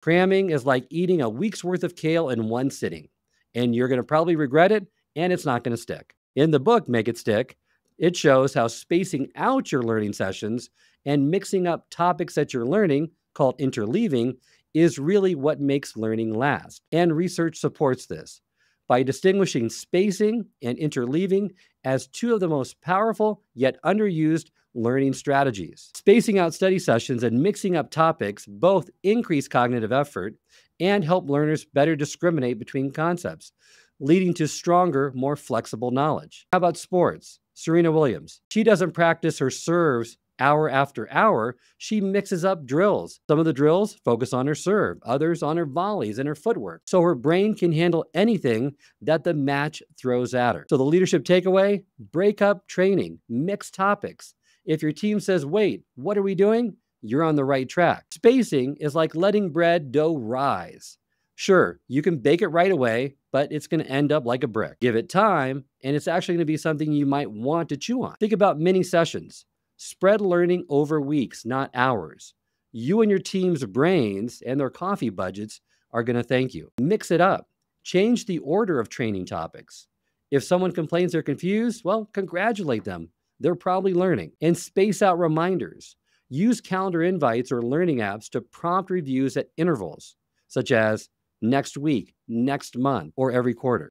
Cramming is like eating a week's worth of kale in one sitting, and you're going to probably regret it, and it's not going to stick. In the book, Make It Stick, it shows how spacing out your learning sessions and mixing up topics that you're learning, called interleaving, is really what makes learning last. And research supports this by distinguishing spacing and interleaving as two of the most powerful yet underused learning strategies. Spacing out study sessions and mixing up topics both increase cognitive effort and help learners better discriminate between concepts, leading to stronger, more flexible knowledge. How about sports? Serena Williams. She doesn't practice her serves hour after hour, she mixes up drills. Some of the drills focus on her serve, others on her volleys and her footwork. So her brain can handle anything that the match throws at her. So the leadership takeaway break up training, mix topics. If your team says, wait, what are we doing? You're on the right track. Spacing is like letting bread dough rise. Sure, you can bake it right away, but it's going to end up like a brick. Give it time, and it's actually going to be something you might want to chew on. Think about mini sessions. Spread learning over weeks, not hours. You and your team's brains and their coffee budgets are going to thank you. Mix it up. Change the order of training topics. If someone complains they're confused, well, congratulate them. They're probably learning. And space out reminders. Use calendar invites or learning apps to prompt reviews at intervals, such as next week, next month, or every quarter.